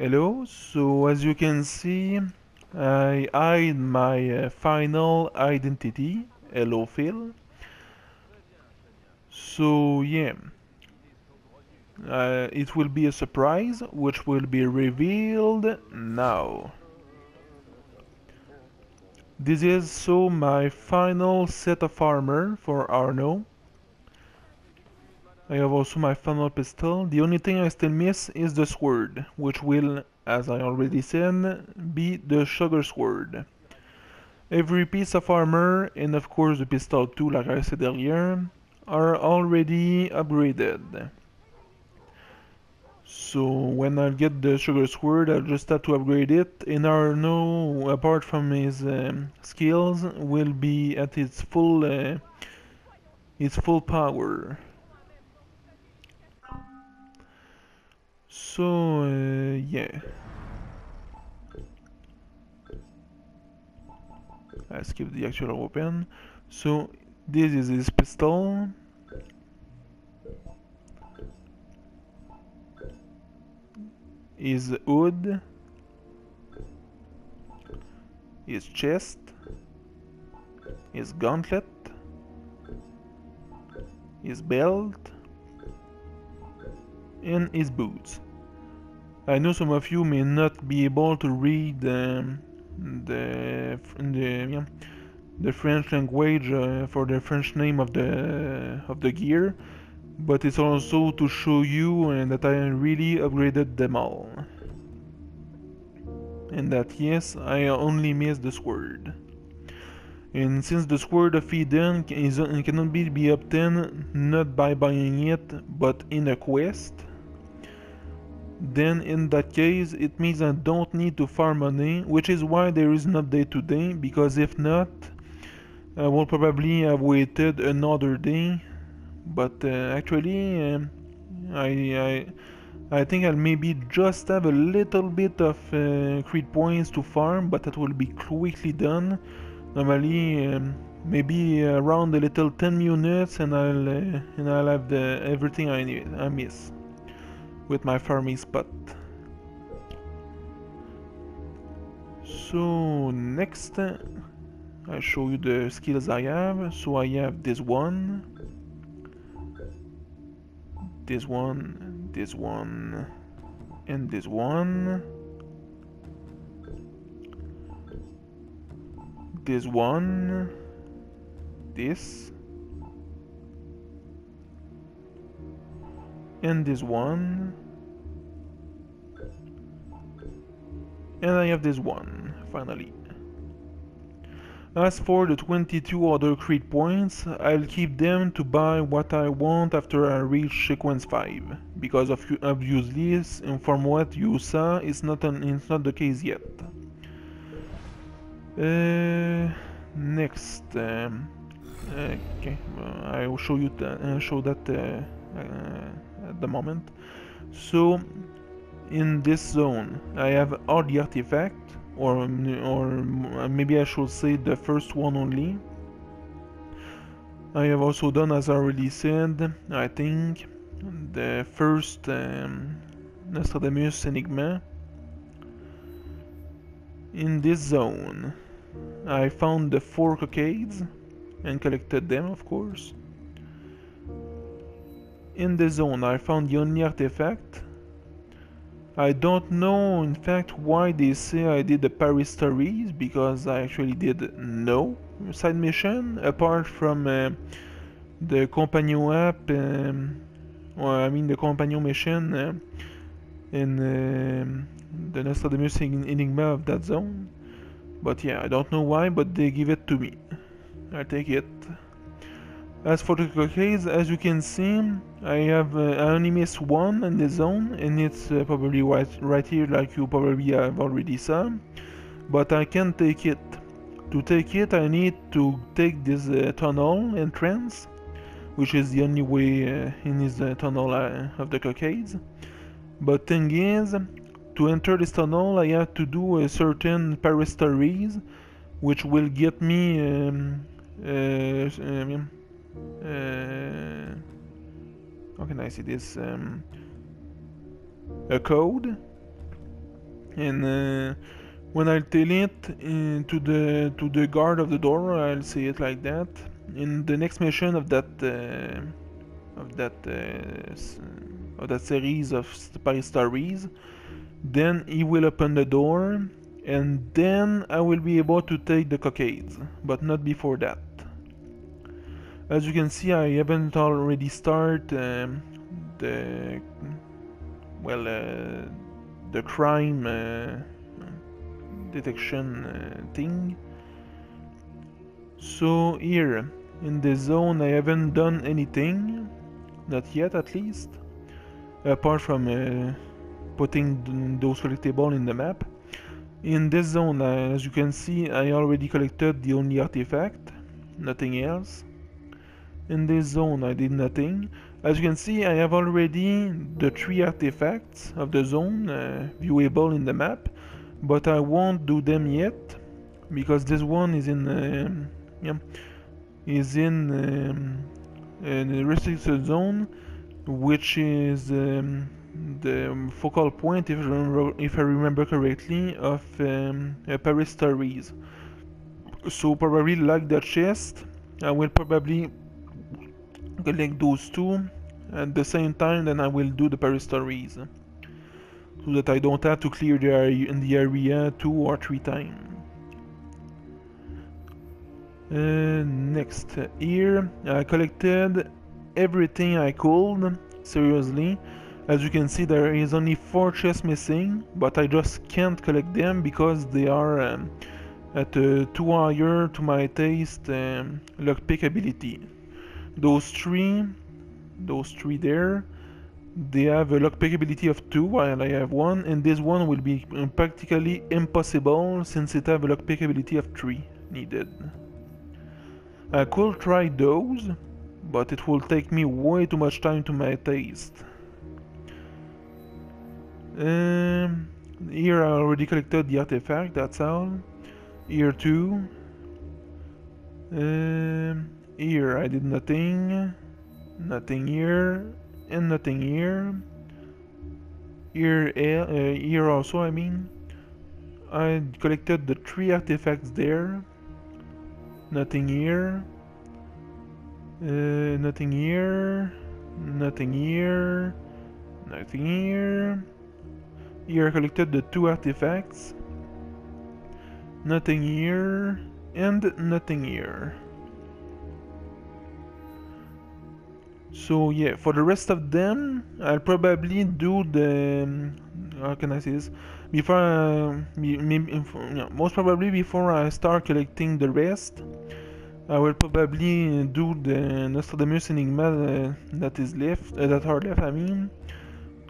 Hello, so as you can see, I hide my uh, final identity, Hello Phil. So yeah, uh, it will be a surprise which will be revealed now. This is so my final set of armor for Arno. I have also my final pistol. The only thing I still miss is the sword, which will, as I already said, be the sugar sword. Every piece of armor, and of course the pistol too, like I said earlier, are already upgraded. So when I get the sugar sword, I'll just have to upgrade it. And Arno, apart from his um, skills, will be at its full, uh, its full power. So uh, yeah. Let's keep the actual open. So this is his pistol. His hood. His chest. His gauntlet. His belt. And his boots. I know some of you may not be able to read um, the the yeah, the French language uh, for the French name of the of the gear, but it's also to show you uh, that I really upgraded them all, and that yes, I only missed the sword. And since the Sword of Eden is, cannot be, be obtained not by buying it, but in a quest, then in that case it means I don't need to farm money which is why there is an update today because if not I will probably have waited another day. But uh, actually um, I, I I think I'll maybe just have a little bit of uh, creed points to farm but that will be quickly done. Normally um, maybe around a little 10 minutes and I'll uh, and I'll have the everything I need I miss with my farming spot. So next I show you the skills I have. So I have this one, this one, this one, and this one. This one, this, and this one. And I have this one finally. As for the 22 other creed points, I'll keep them to buy what I want after I reach sequence 5, because of obviously, and from what you saw, it's not, an, it's not the case yet. Uh, next, um, okay, I will show you uh, show that uh, uh the moment. So in this zone I have all the artifact or or maybe I should say the first one only. I have also done as I already said I think the first um, Nostradamus Enigma in this zone I found the four cockades and collected them of course in the zone. I found the only artifact. I don't know in fact why they say I did the Paris stories because I actually did no side mission apart from uh, the companion app um, or I mean the companion mission uh, in uh, the Nostradamus Enigma of that zone. But yeah I don't know why but they give it to me. I take it as for the cockades, as you can see, I have uh, I only missed one in the zone, and it's uh, probably right, right here like you probably have already saw. But I can take it. To take it, I need to take this uh, tunnel entrance, which is the only way uh, in this uh, tunnel uh, of the cockades. But thing is, to enter this tunnel, I have to do a certain Paris stories, which will get me um, um, uh, how can I see this? Um, a code and uh, when I tell it uh, to the to the guard of the door, I'll say it like that. In the next mission of that uh, of that uh, of that series of Paris stories, then he will open the door, and then I will be able to take the cockades, but not before that. As you can see, I haven't already started um, the well uh, the crime uh, detection uh, thing. So here in the zone, I haven't done anything, not yet at least, apart from uh, putting those collectibles in the map. In this zone, uh, as you can see, I already collected the only artifact, nothing else. In this zone, I did nothing. As you can see, I have already the three artifacts of the zone uh, viewable in the map, but I won't do them yet because this one is in uh, yeah, is in, um, in a restricted zone, which is um, the focal point, if I remember, if I remember correctly, of um, Paris Stories. So probably like the chest, I will probably collect those two at the same time then I will do the Paris stories so that I don't have to clear the area, in the area two or three times. Uh, next, here I collected everything I could, seriously. As you can see there is only 4 chests missing, but I just can't collect them because they are um, at uh, too higher to my taste um, lockpick ability those three those three there they have a lockpick ability of 2 while I have 1 and this one will be practically impossible since it have a lockpick ability of 3 needed. I could try those but it will take me way too much time to my taste. Um, here I already collected the artifact, that's all. Here too. Um, here I did nothing. Nothing here. And nothing here. Here, uh, here also, I mean. I collected the three artifacts there. Nothing here. Uh, nothing here. Nothing here. Nothing here. Here I collected the two artifacts. Nothing here. And nothing here. So yeah, for the rest of them, I'll probably do the um, how can I say this before uh, most probably before I start collecting the rest. I will probably do the Nostradamus Enigma uh, that is left, uh, that are left, I mean.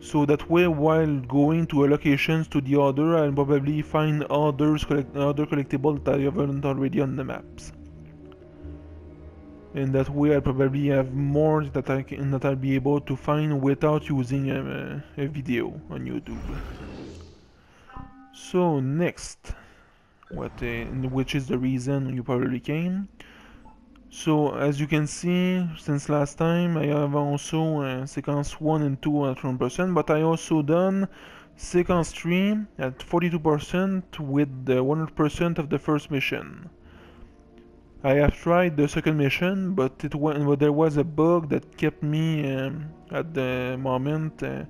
So that way, while going to allocations to the other, I'll probably find others collect other collectibles that I haven't already on the maps and that way I'll probably have more that I can that I'll be able to find without using a, a video on YouTube. So next, what uh, which is the reason you probably came. So as you can see, since last time I have also uh, sequence 1 and 2 at 100%, but I also done sequence 3 at 42% with the 100% of the first mission. I have tried the second mission, but it but there was a bug that kept me um, at the moment uh,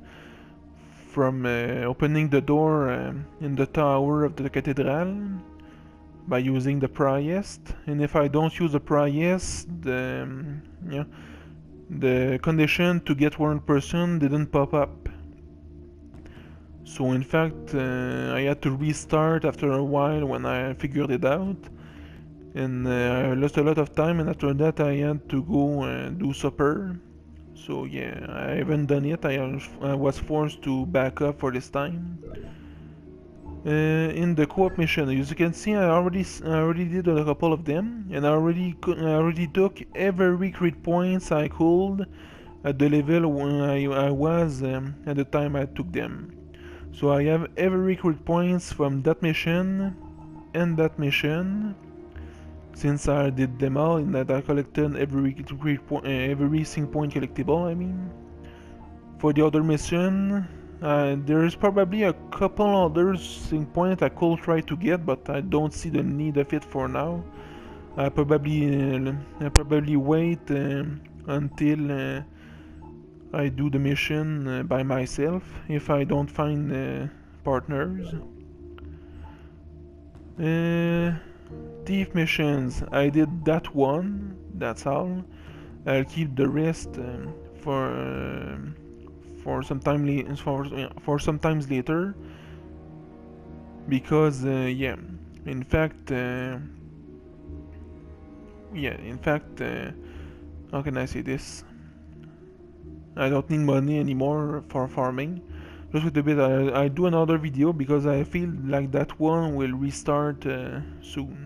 from uh, opening the door uh, in the tower of the cathedral by using the priest. And if I don't use the priest, the um, yeah, the condition to get one person didn't pop up. So in fact, uh, I had to restart after a while when I figured it out and uh, I lost a lot of time and after that I had to go and do supper. So yeah I haven't done it I, I was forced to back up for this time. Uh, in the co-op mission as you can see I already I already did a couple of them and I already I already took every creed points I could at the level when I, I was um, at the time I took them. So I have every creed points from that mission and that mission since I did them all and that I collected every every sync point collectible I mean for the other mission Uh, there is probably a couple other sync points I could try to get, but I don't see the need of it for now. I probably uh, I probably wait uh, until uh, I do the mission uh, by myself if I don't find uh, partners. Thief missions. I did that one. That's all. I'll keep the rest um, for uh, for some time for for sometimes later. Because uh, yeah, in fact, uh, yeah, in fact, uh, how can I say this? I don't need money anymore for farming. Just with a bit, I, I do another video because I feel like that one will restart uh, soon.